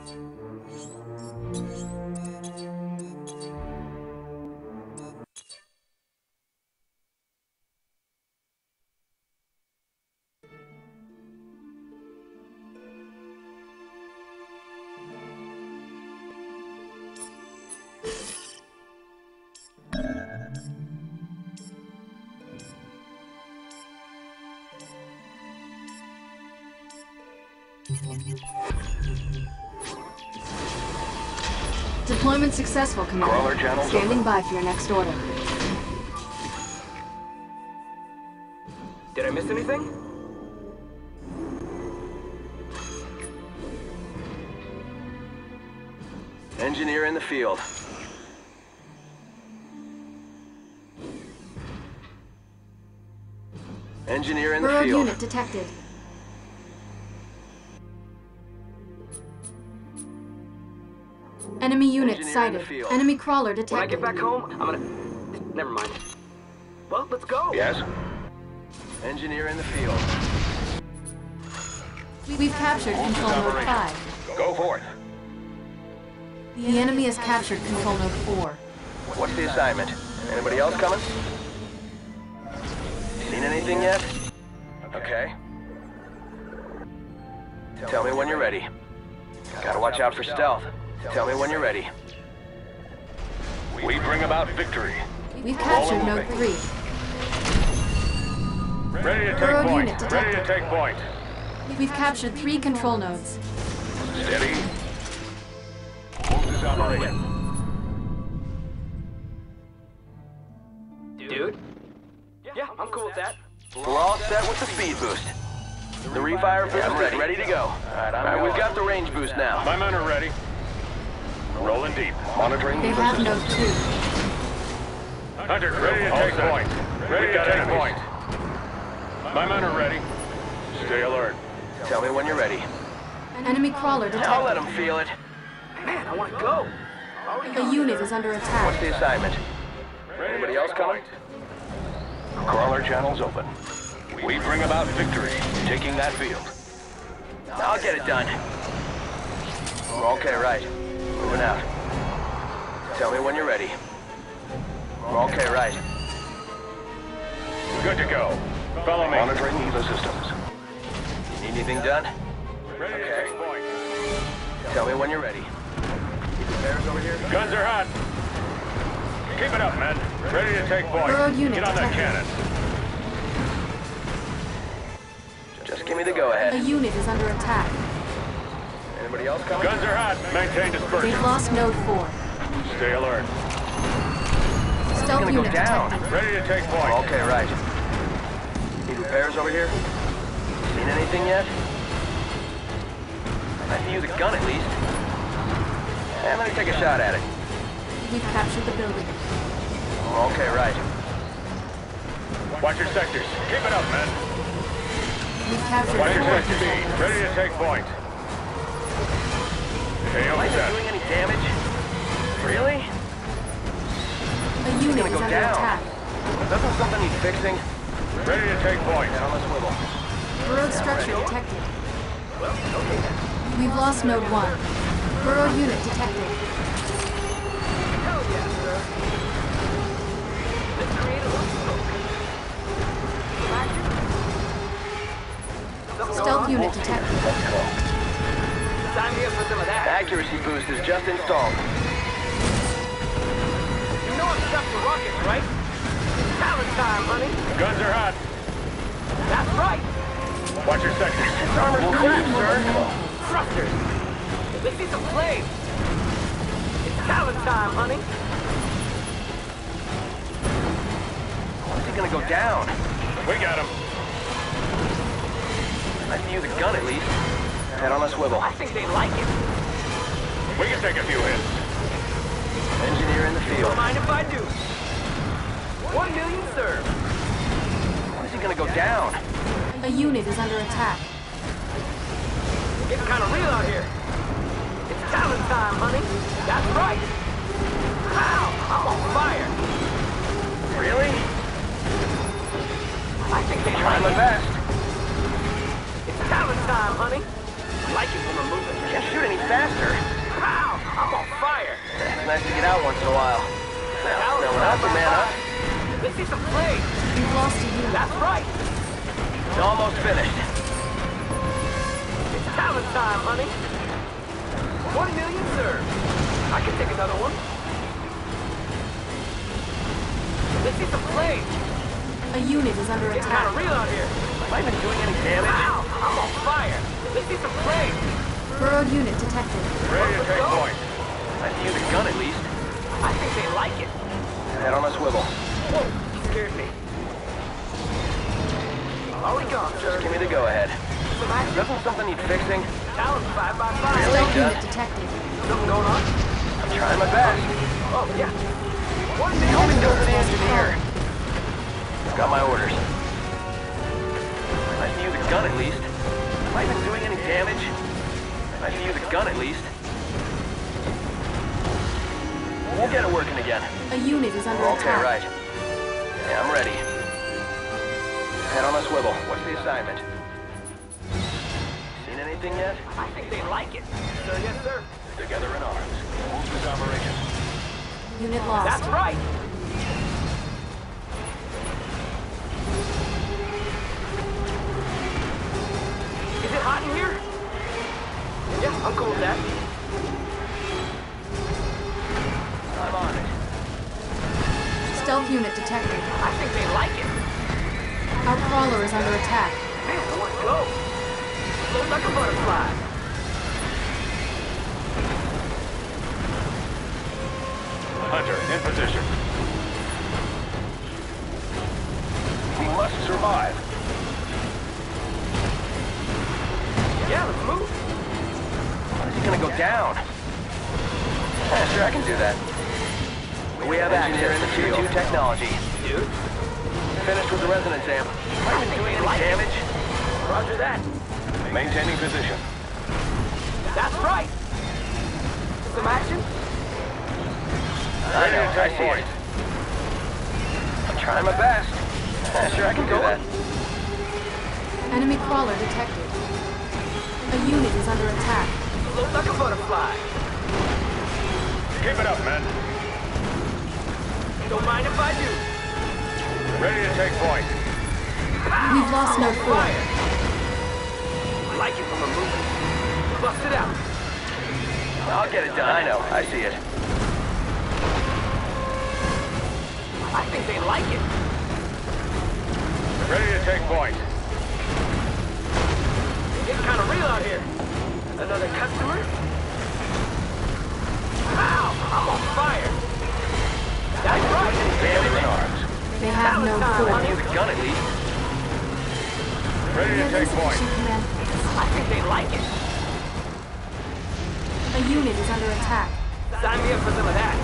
Müzik Deployment successful, Commander. channels Standing by for your next order. Did I miss anything? Engineer in the field. Engineer in the Burrowed field. unit detected. Enemy unit Engineer sighted. Enemy crawler When I detected. get back home, I'm gonna... Never mind. Well, let's go. Yes? Engineer in the field. We've captured Control Node 5. Go forth. The enemy has captured Control Node 4. What's the assignment? Anybody else coming? Seen anything yet? Okay. Tell me when you're ready. Gotta watch out for stealth. Tell me when you're ready. We bring about victory. We've captured Node 3. Ready to take Burrowed point. Ready to take point. We've captured three control nodes. Steady. Hold this operation. Dude? Yeah, I'm cool with that. We're all set with the speed boost. The refire boost is ready. ready to go. Alright, we've got the range boost now. My men are ready. Rolling deep. Monitoring They the have node 2. Hunter, ready to take point. Ready to take point. My men are ready. Stay alert. Tell me when you're ready. Enemy crawler I'll let detected. them feel it. Man, I want to go. A unit is under attack. What's the assignment? Anybody else coming? Crawler channels open. We bring about victory, taking that field. I'll get it done. Okay, right. Moving out. Tell me when you're ready. We're Okay, right. Good to go. Follow me. Monitoring ecosystems. You need anything done? Ready to take point. Tell me when you're ready. Bears over here. Guns are hot. Keep it up, men. Ready to take point. Burrowed unit Get on that detected. cannon. Just give me the go-ahead. A unit is under attack. Anybody else coming? Guns are hot. Maintain dispersion. We've lost Node 4. Stay alert. Stealth gonna go down. detected. Ready to take point. Okay, right. Need repairs over here? Seen anything yet? I can use a gun at least. And let me take a shot at it. We've captured the building. Okay, right. Watch your sectors. Keep it up, men. We've captured Watch your four sector B. control Ready to take point. Stay Am on I not doing any damage? Really? A unit gonna is go under down. attack. Doesn't something need fixing? Ready to take point. Down on the swivel. Burrowed structure detected. We've lost Node 1. Burrowed unit detected. Hell yeah, sir. Let's create a little smoke. Stealth unit detected. Sign me up for some of that. Accuracy boost is just installed. You know I'm stuck for rockets, right? Talent time, honey. Guns are hot. That's right. Watch your sectors. This armor's crap, sir. Thrusters. Let's see some flames. It's talent time, honey. When's he gonna go down? We got him. I can use a gun at least. Head on a swivel. I think they like it. We can take a few hits. Engineer in the field. Don't mind if I do. One million served. When's he gonna go down? A unit is under attack. Getting kind of real out here. It's talent time, honey. Some play. We've lost a unit. That's right. it's almost finished. It's talent time, honey. One million, sir. I can take another one. Let's see some play. A unit is under It's kind of attack. real out here. Have I been doing any damage? Ow! I'm on fire. Let's see some play. Burrowed unit detected. Ready to take point. I see the gun at least. I think they like it. Head on a swivel. Whoa, you scared me. Already gone, sir. Give me the go-ahead. Some action. Doesn't something need fixing? Talent five by five. Stealth Yeah. unit detected. Something going on? I'm trying my best. Oh, yeah. What is The million. only goes to the engineer. Got my orders. I see you the gun at least. Have I been doing any damage? I see you the gun at least. We'll get it working again. A unit is under Okay, attack. right. Yeah, I'm ready. Head on a swivel. What's the assignment? Seen anything yet? I think they like it. Sir, yes, sir. Together in arms. Move this operation. Unit lost. That's right. Must. Yeah, let's move. He's gonna go down. Yeah, sure, I can do that. We have access to tier 2 technology. Dude. Finished with the resonance amp. Have I been doing any damage? Roger that. Maintaining position. That's right. Some action? I know, I see it. I'm trying my best. Yeah, sure, I can do that. Enemy crawler detected. A unit is under attack. Float like a butterfly. Keep it up, men. Don't mind if I do. Ready to take point. We've lost Node 4. Fire. I like it from a movie. Bust it out. I'll get it done. I know, I see it. I think they like it. Ready to take point. It's kind of real out here. Another customer? Ow! I'm on fire. That's right. Damage in arms. They have node I 4. need gun at least. Ready to take point. insufficient command points. I think they like it. A unit is under attack. Sign me up for some of that.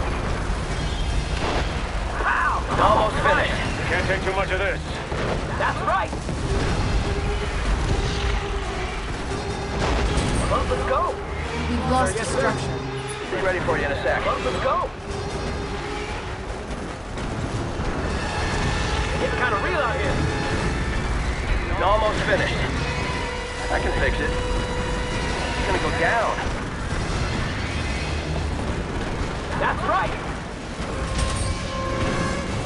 Ow! Almost finished. Can't take too much of this. That's right. Well, let's go. We've lost yes, sir. Be ready for you in a sec. Well, let's go. It's kind of real out here. It's almost finished. I can fix it. It's gonna go down. That's right.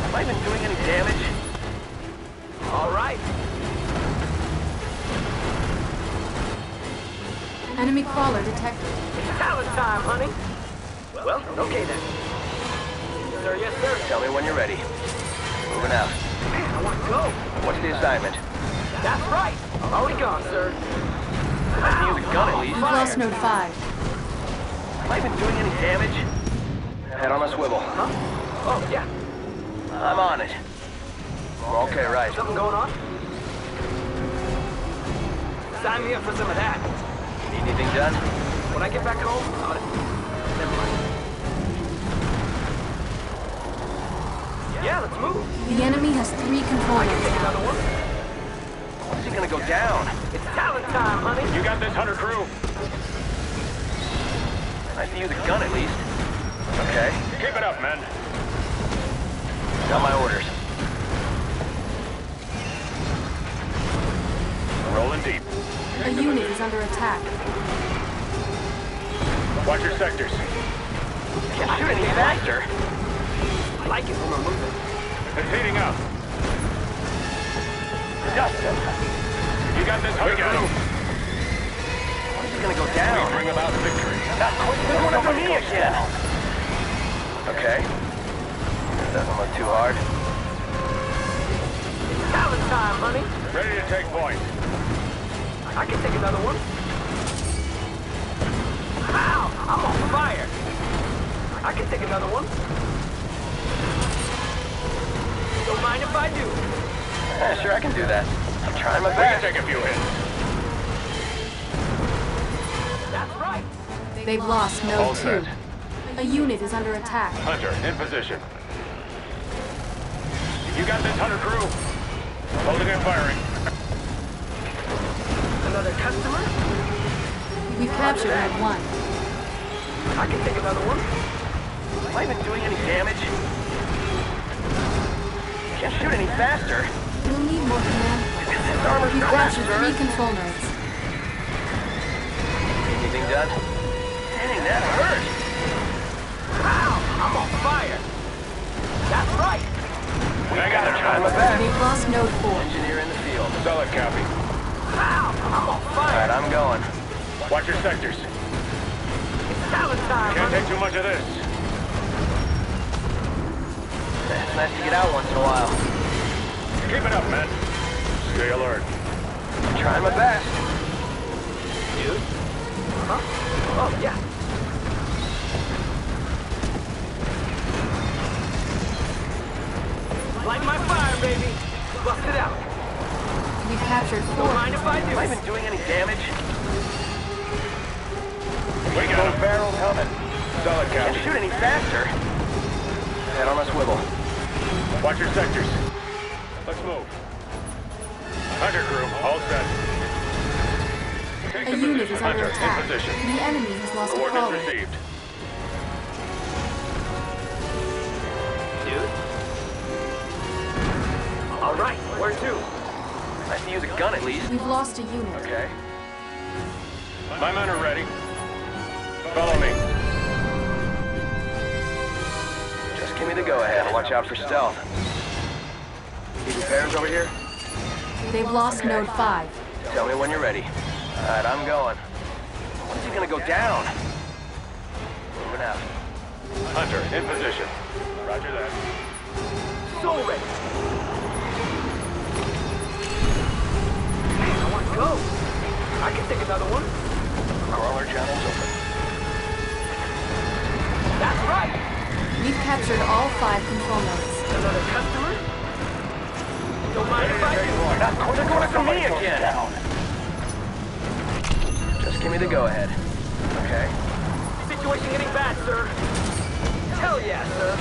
Have I been doing any damage? All right. Enemy crawler detected. It's talent time, honey. Well, okay then. Sir, yes, sir. Tell me when you're ready. Moving out. Man, I want to go. What's the assignment? That's right. Already gone, sir. I see you the gun at least. We've lost node 5. Have I been doing any damage? Head on a swivel. Huh? Oh, yeah. I'm on it. Okay, right. Something going on? Sign me up for some of that. Need anything done? When I get back home, I'm gonna... Never mind. Yeah, let's move. The enemy has three components Take now. another one. When's he gonna go down? It's talent time, honey. You got this, Hunter crew. I see you the gun at least. Okay. Keep it up, men. Got my orders. Rolling deep. A unit is under attack. Watch your sectors. Can't shoot any faster. I like it when we're moving. It's heating up. Dustin, You got this, Hunter Crew. this is gonna go down. We bring about victory. Not quit doing it for me again. Okay. Doesn't look too hard. It's talent time, honey. Ready to take point. I can take another one. Ow! I'm on fire. I can take another one. Don't mind if I do. Yeah, sure, I can do that. I'm trying my We can best. take a few hits. That's right. They've lost no All Node set. 2. A unit is under attack. Hunter, in position. You got this, Hunter Crew. Holding and firing. Another customer? We've captured Node 1. I can take another one. Am I even doing any damage? Can't shoot any faster. We'll need more command. This armor's We've crap, captured sir. three control nodes. Anything done? Dang, that hurt. Ow! I'm on fire. That's right. We I got it. Trying my best. They've lost Node 4. Engineer in the field. Solid copy. Ow! I'm on All fire. right, I'm going. Watch your sectors. It's talent time, Can't take too much of this. It's nice to get out once in a while. Keep it up, man. Stay alert. I'm trying my best. Dude? Huh? Oh, yeah. Light my fire, baby. Bust it out. We've captured Don't 4. mind if I Am I do. even doing any damage? We got him. barrel coming. Solid Can't copy. shoot any faster. Head on a swivel. Watch your sectors. Let's move. Hunter Crew, all set. Take A the unit position. is under Hunter, attack. in position. The enemy has lost a crawler. Coordinates received. Dude? All right, where to? Nice to use a gun at least. We've lost a unit. Okay. My men are ready. Follow me. Just give me the go-ahead. Watch out for stealth. Need repairs over here? They've lost Node 5. Tell me when you're ready. All right, I'm going. When's he gonna go down? Moving out. Hunter, in position. Roger that. So ready. Go. I can take another one. Crawler channels open. That's right. We've captured all five control nodes. Another customer? Don't mind if I do. Not quit doing it for me again. Just give me the go-ahead. Okay. Situation getting bad, sir. Hell yeah, sir.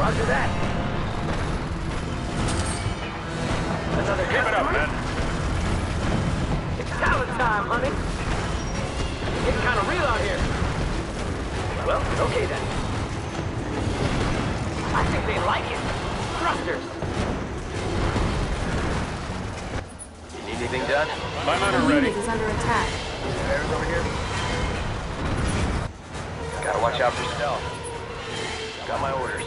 Roger that. Watch out for stealth. Got my orders.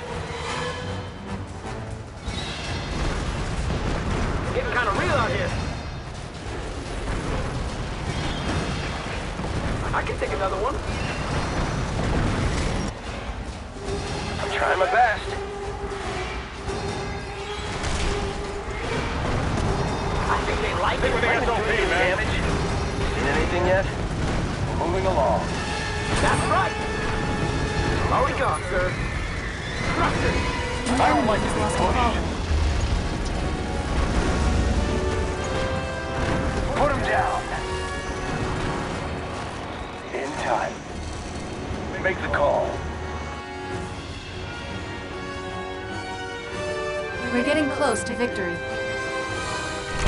Getting kind of real out here. I can take another one. I'm trying my best. I think they like it. the SOP, man. Damage? Seen anything yet? Moving along. That's right. Already gone, sir. Thrusters. The enemy has lost a crawler. Put him down. In time. Make the call. We're getting close to victory.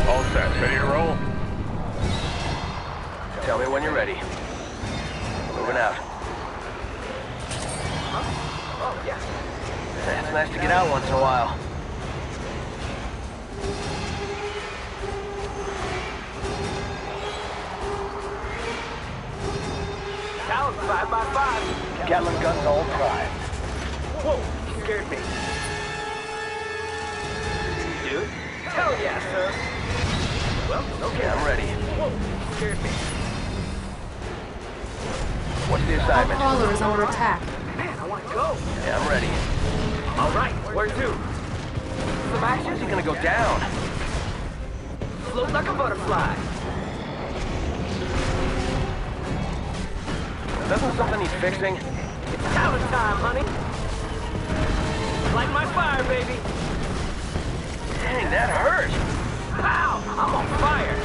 All set. Ready to roll? Tell me when you're ready. Moving out. Oh, yeah. It's nice to get out once in a while. Talent five by five. Gatling guns all prime. Whoa, you scared me. Dude? Hell yeah, sir. Well, okay. I'm ready. Whoa, scared me. What's the Our assignment? crawler is under attack. Man, I want to go. Yeah, I'm ready. All right, where to? Some action? Where's he gonna go down? Float like a butterfly. Doesn't something need fixing? It's talent time, honey. Like my fire, baby. Dang, that hurt. Pow! I'm on fire.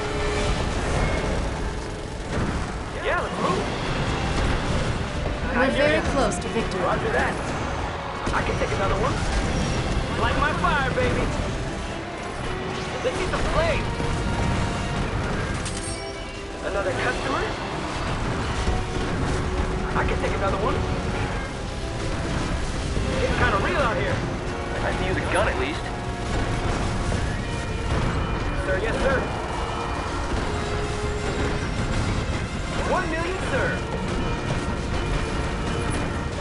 Yeah, let's move. We're very close to victory. Roger that. I can take another one. Like my fire, baby. Let's get some flame. Another customer? I can take another one. Getting kind of real out here. I can use a gun at least. Sir, yes, sir. One million, sir.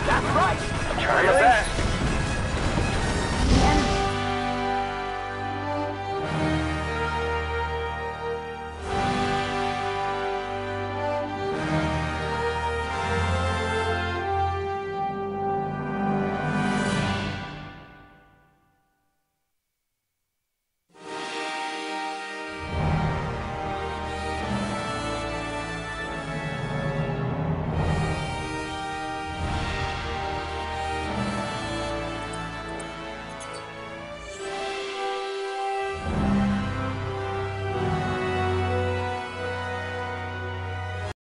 That's right. Try your best.